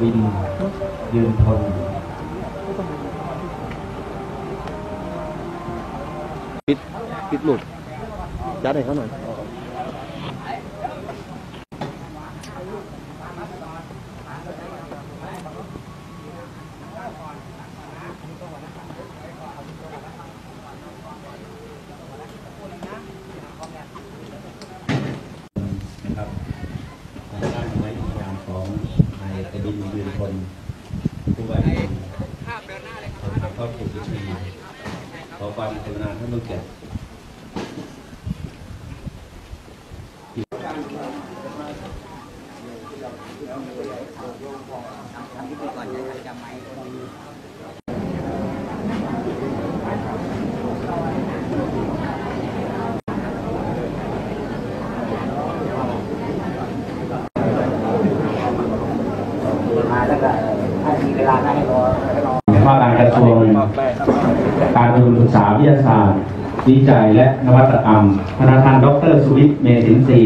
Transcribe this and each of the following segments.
บิน ยืนทนปิดปิดหลุดยัดให้เขาหน่อย นะครับทางด้านไม้ยามของนายก บินยืนคนผู้ว่าการคนทำเข้าถูกวิธีขอความกรุณาท่านผู้แกียรติมาแล้วก็ ถ้ามีเวลาให้รอให้รอว่าการกระทรวงการอุดมศึกษาวิทยาศาสตร์วิจัยและนวัตกรรมธนาคารดรสุวิทย์เมสินทรี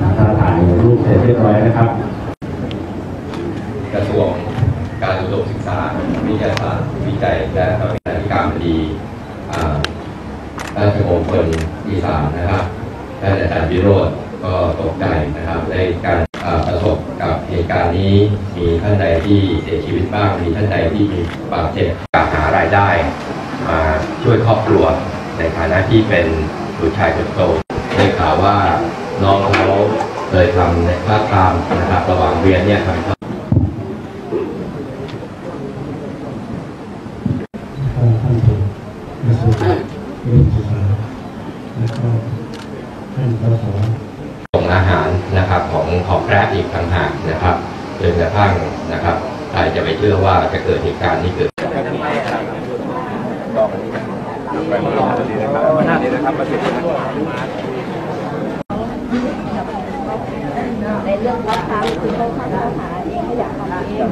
ถ้าถ่ายรูปเสร็จเรียบร้อยนะครับ กระทรวงการอุดมศึกษาวิทยาศาสตร์วิจัยและ การบดีราชมงคลอีสานนะครับท่านอาจารย์วิโรธก็ตกใจนะครับในการประสบกับเหตุการณ์นี้มีท่านใดที่เสียชีวิตบ้าง มีท่านใดที่มีบาดเจ็บอยาหารายได้มาช่วยครอบครัวในฐานะที่เป็นบุตรชายคนโตได้ข่าวว่าน้องเขาเคยทำในภาคกลางนะครับระหว่างเรียนเนี่ยทำ ท่านท่านถูก กระทรวงอุดมศึกษาและก็ท่านพระสสส่งอาหารนะครับของของแพระอีกต่างหากนะครับจนกระทั่งนะครับใครจะไปเชื่อว่าจะเกิดเหตุการณ์นี้เกิดในเรื่องวัดค้างคือเขาค้างเขาหาเองเขาอยากทำเอง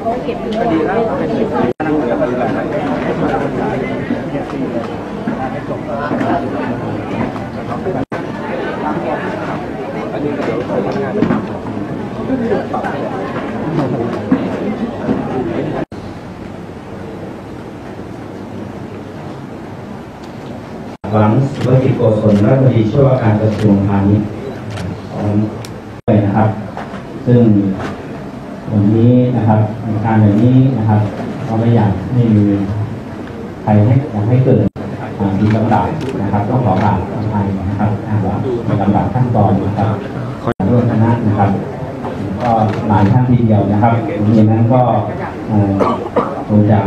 เขาเก็บเงินไม่ต้องมีีเลยนะใหวังสุภกิจโกศลรัฐมนตรีช่วยว่าการกระทรวงพาณิชย์ของด้วยนะครับ ซึ่งวันนี้นะครับในการแบบนี้นะครับเราไม่อยากให้มี ใครให้ยากให้เกิดมีลำดับนะครับต้องขอกราบขออภัยนะครับอ่าว่าลำดับขั้นตอนนะครับร่วมคณะนะครับ ก็หลายท่านทีเดียวนะครับผมอย่างนั้นก็เอ่อคงจะ